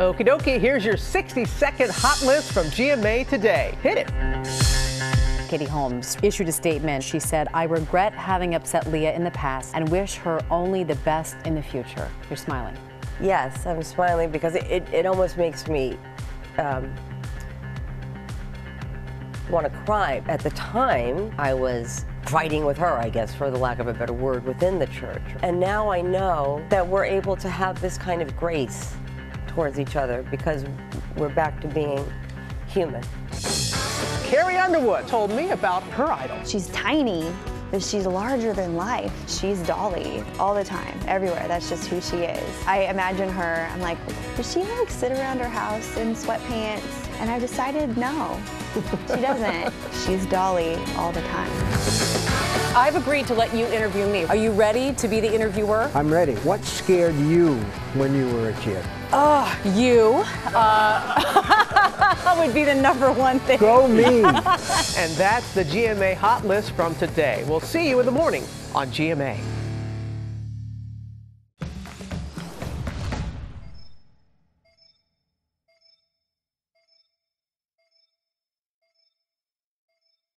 Okie dokie, here's your 60 second hot list from GMA today. Hit it. Katie Holmes issued a statement. She said, I regret having upset Leah in the past and wish her only the best in the future. You're smiling. Yes, I'm smiling because it, it, it almost makes me um, want to cry. At the time, I was fighting with her, I guess, for the lack of a better word, within the church. And now I know that we're able to have this kind of grace towards each other because we're back to being human. Carrie Underwood told me about her idol. She's tiny, but she's larger than life. She's Dolly all the time, everywhere. That's just who she is. I imagine her, I'm like, does she like sit around her house in sweatpants? And I've decided no, she doesn't. She's Dolly all the time. I've agreed to let you interview me. Are you ready to be the interviewer? I'm ready. What scared you when you were a kid? Oh, you uh, would be the number one thing. Go me. And that's the GMA hot list from today. We'll see you in the morning on GMA.